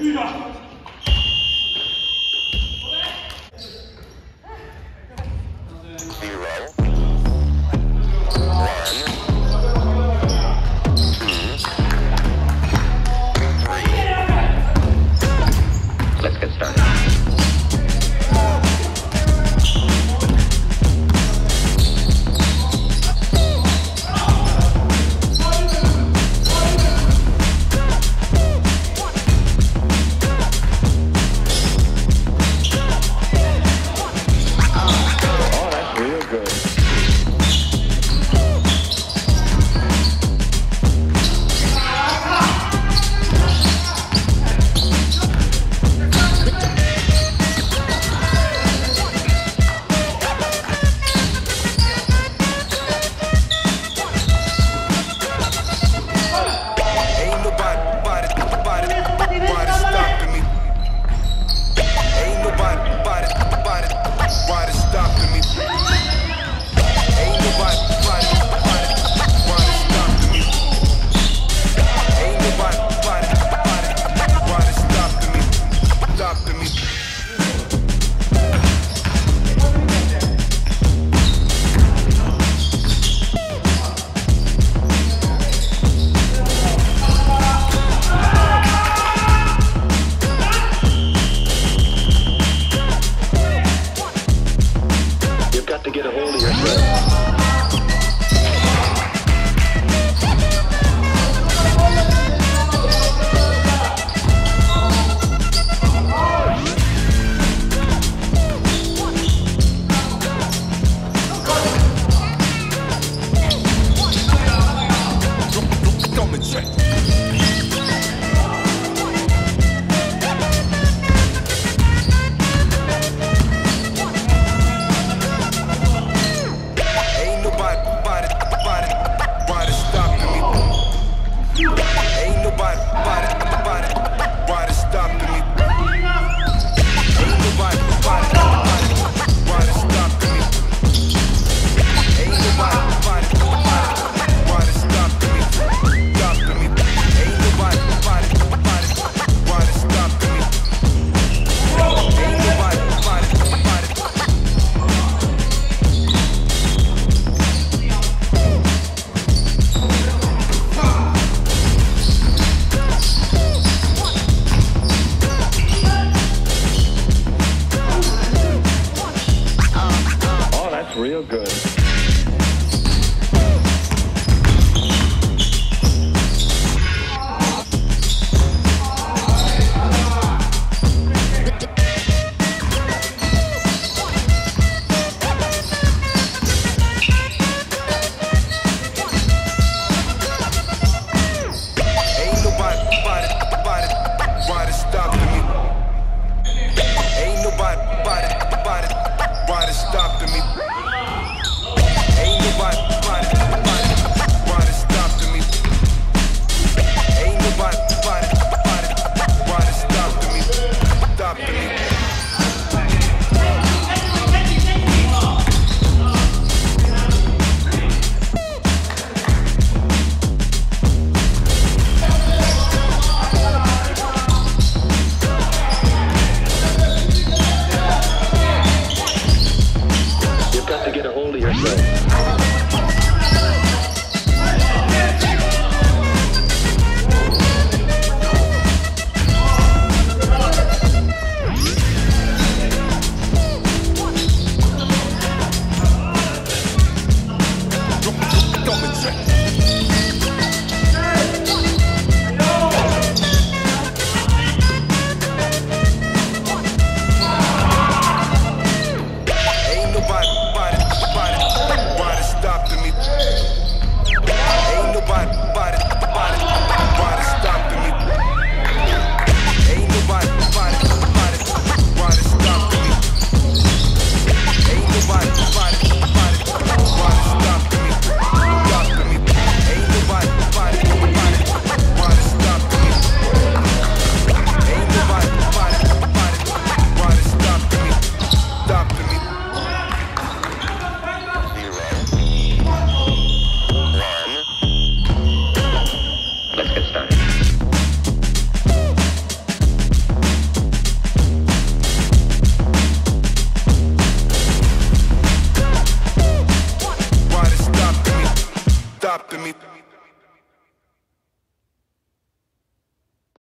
狱长